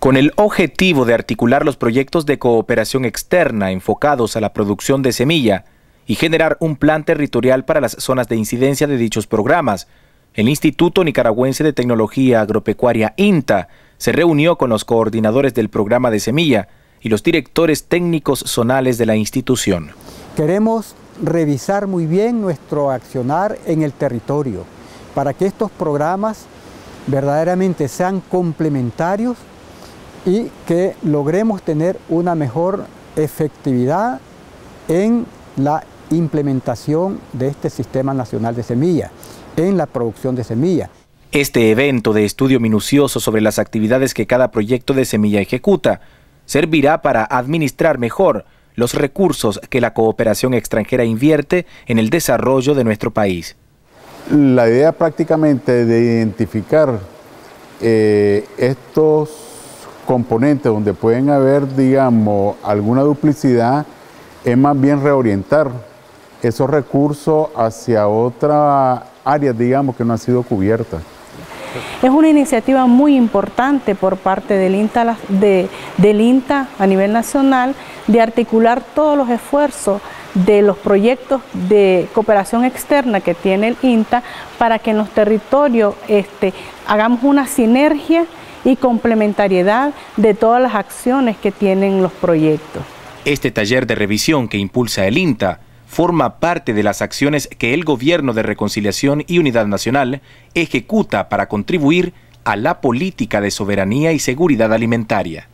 Con el objetivo de articular los proyectos de cooperación externa enfocados a la producción de semilla y generar un plan territorial para las zonas de incidencia de dichos programas, el Instituto Nicaragüense de Tecnología Agropecuaria INTA se reunió con los coordinadores del programa de semilla y los directores técnicos zonales de la institución. Queremos revisar muy bien nuestro accionar en el territorio para que estos programas verdaderamente sean complementarios y que logremos tener una mejor efectividad en la implementación de este Sistema Nacional de Semilla, en la producción de semilla. Este evento de estudio minucioso sobre las actividades que cada proyecto de semilla ejecuta servirá para administrar mejor los recursos que la cooperación extranjera invierte en el desarrollo de nuestro país. La idea prácticamente de identificar eh, estos componentes donde pueden haber, digamos, alguna duplicidad, es más bien reorientar esos recursos hacia otra área, digamos, que no ha sido cubierta. Es una iniciativa muy importante por parte del INTA, del INTA a nivel nacional de articular todos los esfuerzos de los proyectos de cooperación externa que tiene el INTA para que en los territorios este, hagamos una sinergia y complementariedad de todas las acciones que tienen los proyectos. Este taller de revisión que impulsa el INTA forma parte de las acciones que el Gobierno de Reconciliación y Unidad Nacional ejecuta para contribuir a la política de soberanía y seguridad alimentaria.